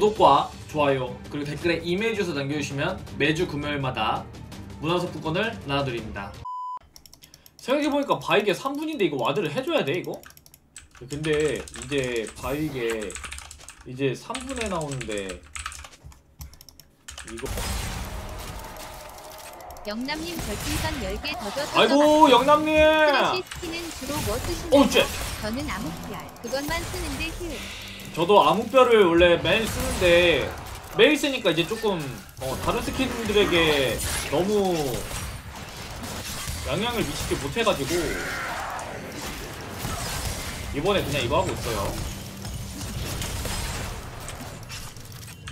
구독과 좋아요 그리고 댓글에 이메일 주소 남겨주시면 매주 금요일마다 문화상품권을 나눠드립니다. 생각해보니까 바이게 3분인데 이거 와드를 해줘야 돼 이거? 근데 이제 바이게 이제 3분에 나오는데 이거 영남님 별풍선 10개 더 줘서 아이고 영남님! 스킨은 주로 뭐 쓰시나요? 어째 저는 암흑별 그것만 쓰는데 휴 저도 암흑별을 원래 매일 쓰는데 매일 쓰니까 이제 조금 어, 다른 스킨들에게 너무 영향을 미치지 못해가지고 이번에 그냥 이거 하고 있어요.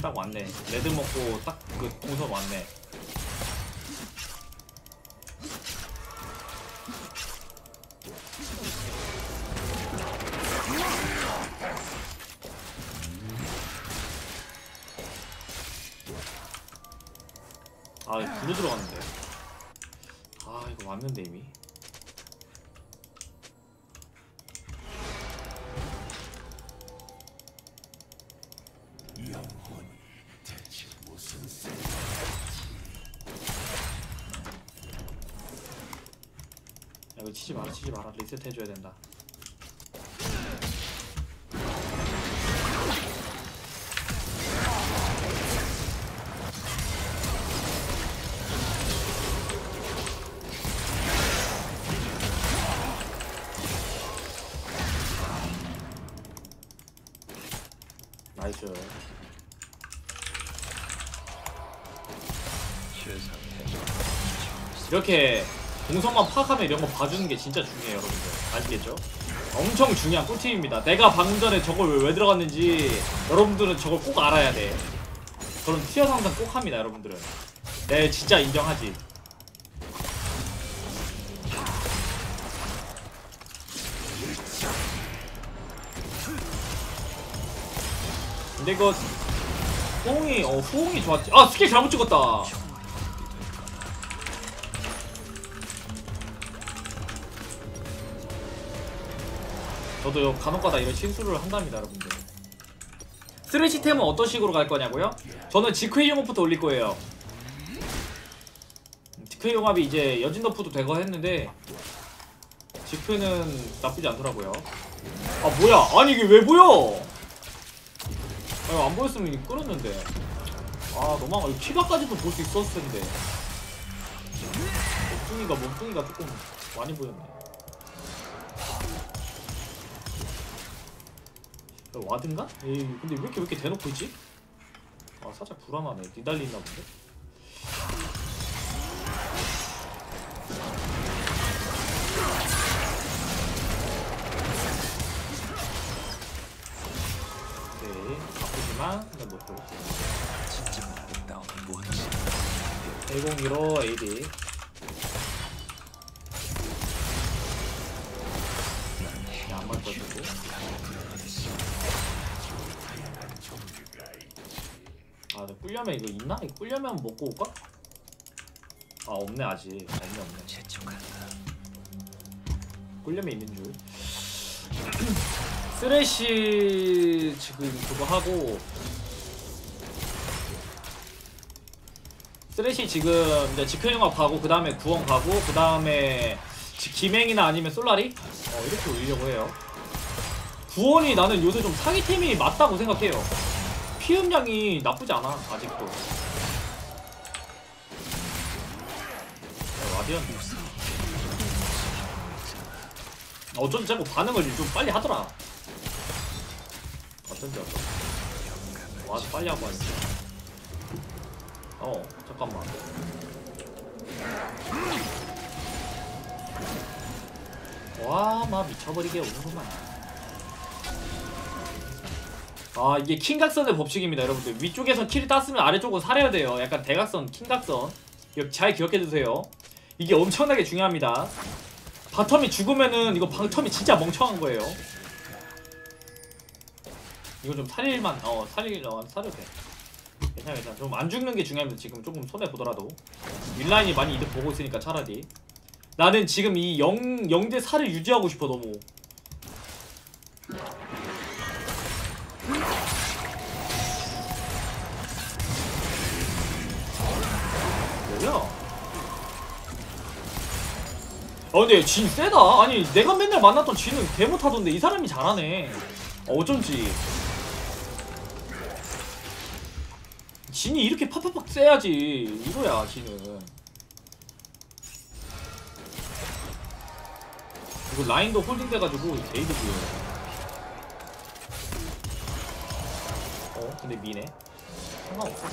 딱 왔네. 레드 먹고 딱 그 동선 왔네 아 불로 들어갔는데. 아 이거 왔는데 이미. 야 이거 치지 마라 치지 마라. 리셋 해줘야 된다 동선만 파악하면 이런 거 봐주는 게 진짜 중요해요 여러분들. 아시겠죠? 엄청 중요한 꿀팁입니다. 내가 방금 전에 저걸 왜, 왜 들어갔는지 여러분들은 저걸 꼭 알아야 돼. 그런 티어 상상 꼭 합니다 여러분들은. 네 진짜 인정하지. 근데 이거 호응이 어 호응이 좋았지 아 스킬 잘못 찍었다 저도 요 간혹가다 이런 실수를 한답니다 여러분들. 쓰레시템은 어떤 식으로 갈 거냐고요? 저는 지크웨이 용업부터 올릴 거예요. 지크웨이 용합이 이제 여진더프도 되고 했는데 지크는 나쁘지 않더라고요. 아 뭐야? 아니 이게 왜 보여? 아, 안 보였으면 끌었는데. 아 너무 안 키가까지도 볼 수 있었을 텐데. 몸뚱이가 몸뚱이가 조금 많이 보였네 와든가? 에이 근데 왜 이렇게 왜 이렇게 대놓고 있지? 아 살짝 불안하네 니달리 있나 본데? 네 아프지만 그냥 놓고 진정 아름다운 무엇이 101호 AD 꿀려면 이거 있나? 이거 꿀려면 먹고 올까? 아, 없네, 아직. 없네, 없네. 재촉한다 꿀려면 있는 줄. 쓰레쉬 지금 그거 하고 쓰레쉬 지금 이제 지크영화 가고 그 다음에 구원 가고 그 다음에 김행이나 아니면 솔라리 어 이렇게 올리려고 해요. 구원이 나는 요새 좀 사기템이 맞다고 생각해요. 피음량이 나쁘지 않아 아직도. 어, 라디언 어쩐지 자꾸 반응을 좀 빨리 하더라. 어쩐지 어쩐지. 와 빨리 하고 왔어. 어 잠깐만. 와막 미쳐버리게 오는구만. 아 이게 킹각선의 법칙입니다 여러분들 위쪽에서 kill을 땄으면 아래쪽은 살아야 돼요 약간 대각선 킹각선 잘 기억해두세요 이게 엄청나게 중요합니다 bottom이 죽으면은 이거 bottom이 진짜 멍청한 거예요. 이거 좀 살릴만, 어, 살릴, 어, 살려도 돼. 괜찮아, 괜찮아. 좀 안 죽는 게 중요합니다. 지금 조금 손해보더라도. 윌라인이 많이 이득 보고 있으니까 차라리. 나는 지금 이 0, 0대 4를 유지하고 싶어, 너무. 뭐야? 어 근데 진 세다. 아니 내가 맨날 만났던 진은 개 못하던데 이 사람이 잘하네. 어, 어쩐지. 진이 이렇게 팍팍팍 세야지. 이거야 진은. 이거 라인도 holding 돼가지고 개이득고요. 어 근데 미네. 상관없어.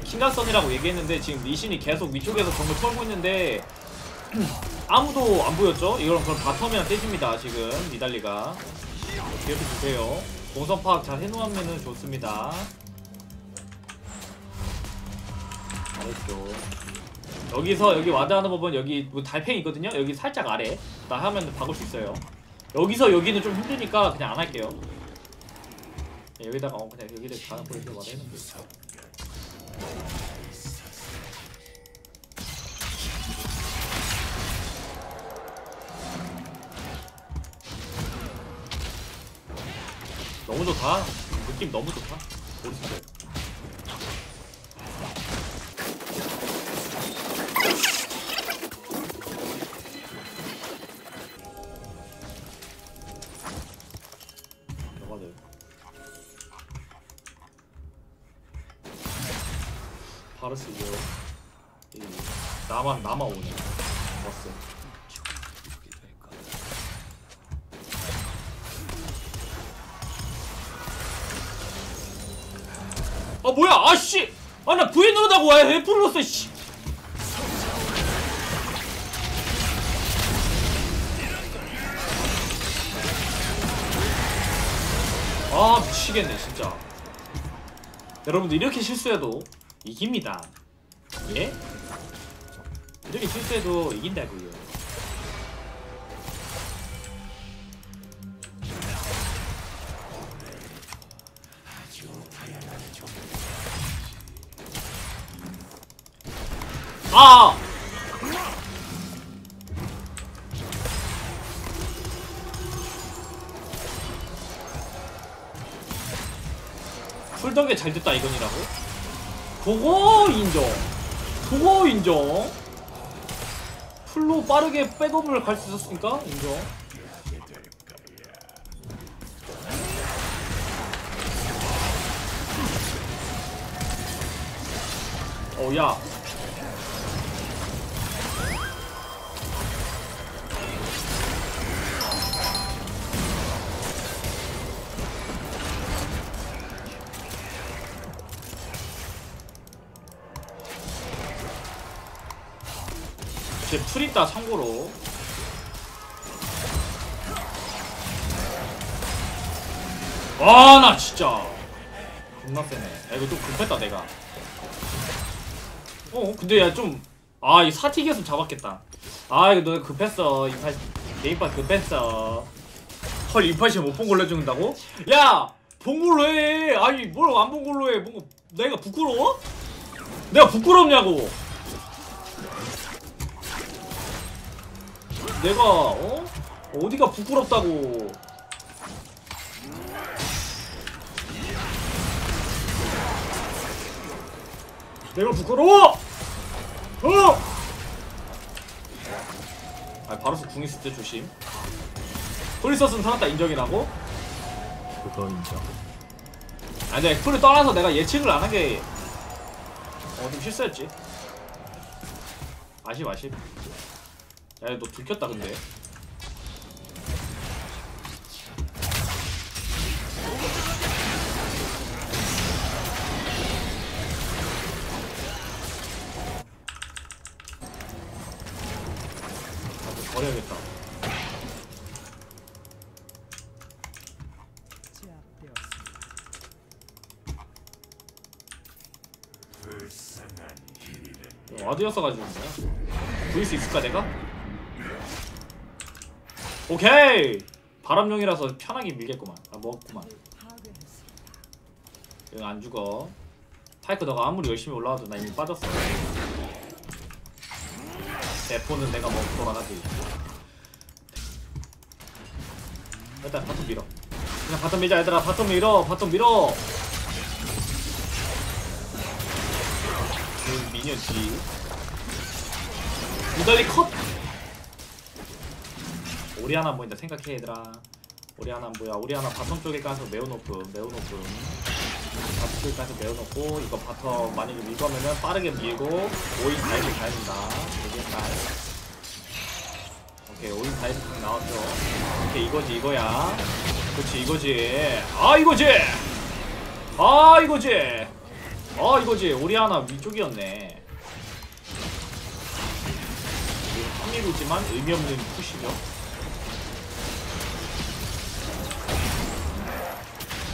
킹각선이라고 얘기했는데 지금 리신이 계속 위쪽에서 정글 털고 있는데 아무도 안 보였죠? 이거는 그럼 bottom이랑 떼집니다 지금 니달리가. 이렇게 주세요. 동선 파악 잘 해놓으면 좋습니다. 잘했죠. 여기서 여기 ward하는 법은 여기 뭐 달팽이 있거든요? 여기 살짝 아래. 나 하면 박을 수 있어요. 여기서 여기는 좀 힘드니까 그냥 안 할게요. 네, 여기다가 어, 그냥 여기를 가는 포인트 ward 해놓을게요 너무 좋다. 느낌 너무 좋다. 모르겠어 바르스 이거 이 나만 나만 오네. 왔어. 아 뭐야! 아씨! 아 나 V 누르다고 왜 F 눌렀어 씨? 아 미치겠네 진짜. 여러분들 이렇게 실수해도 이깁니다 예? 이렇게 실수해도 이긴다고요 아! 풀덕에 잘 됐다 이건이라고? 그거 인정. 그거 인정. 풀로 빠르게 백업을 갈 수 있었으니까 인정. 어야 쟤풀 있다 참고로 아나 진짜 존나 세네 야 이거 좀 급했다 내가 어 근데 야좀아이 사티기였으면 잡았겠다 아 이거 너 급했어 이팔 게임파 급했어 헐 이팔시 못본 걸로 해준다고? 야! 본 걸로 해! 아니 뭘 안 본 걸로 해 뭔가 내가 부끄러워? 내가 부끄럽냐고 내가 어? 어디가 부끄럽다고 내가 부끄러워? 어? 아 바로서 궁 있을 때 조심 프리서스는 살았다 인정이라고? 그거 인정. 아 근데 풀을 떠나서 내가 예측을 안 한게 어 좀 실수였지 아쉽 아쉽 야너 들켰다 근데. 아, 좀 버려야겠다. 와드였어가지고. 그냥 구일 수 있을까 내가? 오케이. 바람용이라서 편하게 밀겠구만. 아 먹었구만. 이거 안 죽어. 파이크 너가 아무리 열심히 올라와도 나 이미 빠졌어. 대포는 내가 먹고 돌아가지. 일단 bottom 밀어. 그냥 bottom 밀자 얘들아. bottom 밀어 bottom 밀어. 그뒤 니달리 컷 오리아나 안 보인다 생각해 얘들아. 오리아나 안 보여 오리아나 bottom 쪽에 가서 매우 높음 매우 높음 bottom 쪽에 가서 매우 높고 이거 bottom 만약에 밀거면은 빠르게 밀고 오인 dive 가야 된다. 오인 dive 오케이 오인 dive 각 나왔죠. 오케이 이거지 이거야. 그렇지 이거지. 아 이거지! 아 이거지! 아 이거지. 오리아나 위쪽이었네. 합리로지만 의미 없는 push죠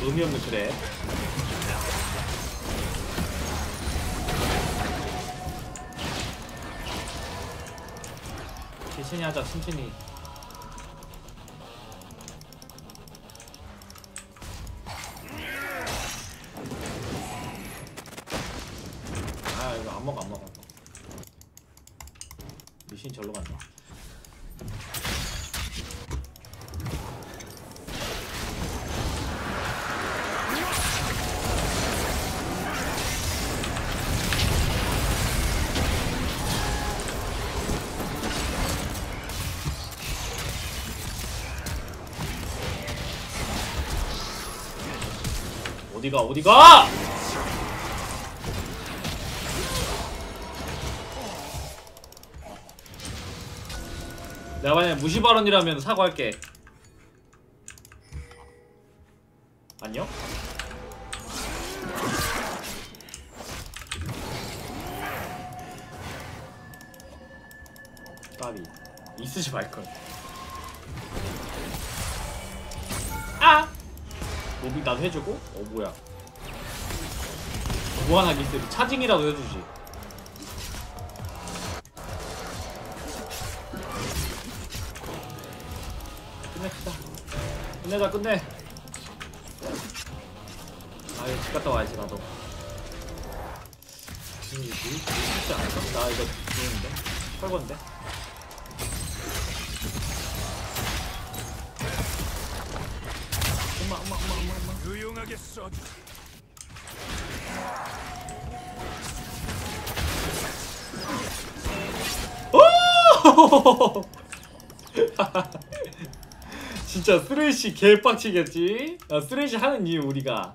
의미 없는 그래 천천히 하자 천천히 아 이거 안 먹어 안 먹어. 미신 절로 간다 어디가 어디가 내가 만약 무시 발언이라면 사과할게. 로비 나도 해주고? 어 뭐야? 무한하게 있으리 차징이라도 해주지. 끝냅시다. 끝내자 끝내. 아 이거 집 갔다 와야지 나도. 이거 뭐 쉽지 않을까? 나 이거 좋은데? 철건데? 유용하게 써주. 오! 진짜 쓰레쉬 개빡치겠지? 아, 쓰레쉬 하는 이유 우리가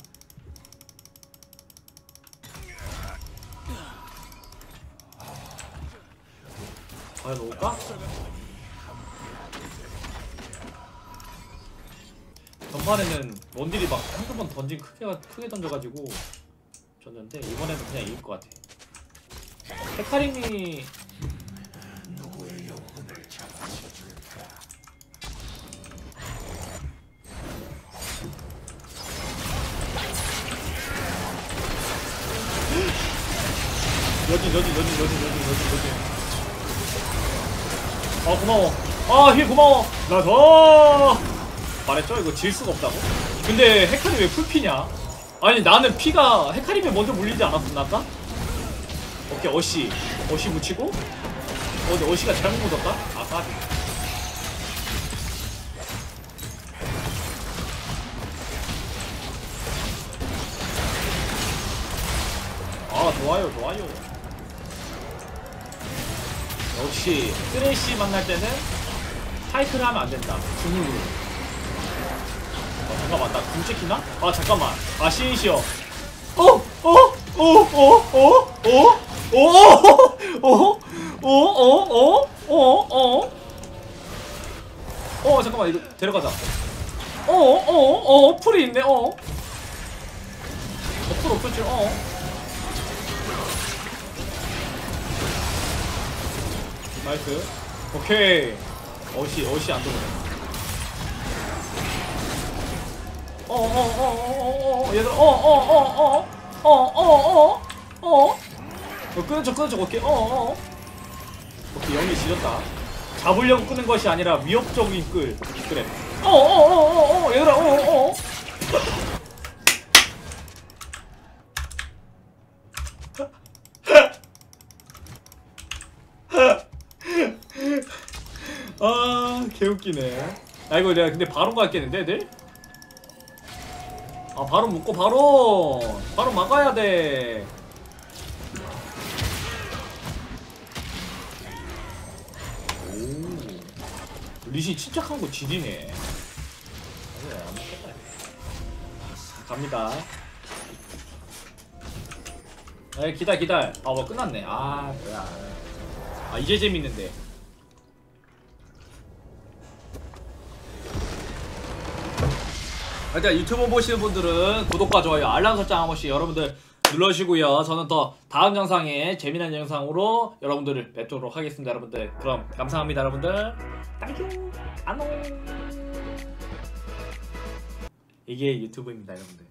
과연 올까? 전판에는 원딜이 막 한두 번 던진 크게 크게 던져가지고 졌는데 이번에는 그냥 이길 것 같아. 헤카림이 여기 여기 여기 여기 여기 여기 여기. 아 고마워. 아힐 고마워. 나더 말했죠? 이거 질 수가 없다고? 근데 헤카리 왜 풀피냐? 아니 나는 피가 헤카림에 먼저 물리지 않았었나 아까? 오케이 어시. 어시 묻히고. 어 근데 어시가 잘못 묻었다? 아 까비. 아 좋아요 좋아요. 역시 쓰레쉬 만날 때는 타이틀을 하면 안 된다. 주물로. 어 잠깐만 나궁 찍히나? 아 잠깐만 아 시인시여 어? 어? 어? 어? 어? 어? 어? 어? 어? 어? 어? 어? 어 잠깐만 이거 데려가자 어? 어? 어? 풀이 있네 어? 어, 풀 없었지 어? 나이스 오케이 어시 어시 안 들어오네 어어어어어어 얘들아 어어어어어어어어어 끊어져 끊어져 오케이 어어 오케이 영이 지렸다 잡으려고 끄는 것이 아니라 위협적인 끌 그래 어어어어어 얘들아 어어 아 개웃기네 아 이거 내가 근데 바로 갔겠는데 애들? 아 바로 묶고 바로. 바로 막아야 돼. 리신 침착한 거 지리네. 갑니다. 에 기다 기다 아뭐 끝났네. 아 뭐야. 아 이제 재밌는데. 일단 유튜브 보시는 분들은 구독과 좋아요 알람 설정 한 번씩 여러분들 눌러주시고요. 저는 더 다음 영상에 재미난 영상으로 여러분들을 뵙도록 하겠습니다 여러분들. 그럼 감사합니다 여러분들. Thank you. 안녕. 이게 유튜브입니다 여러분들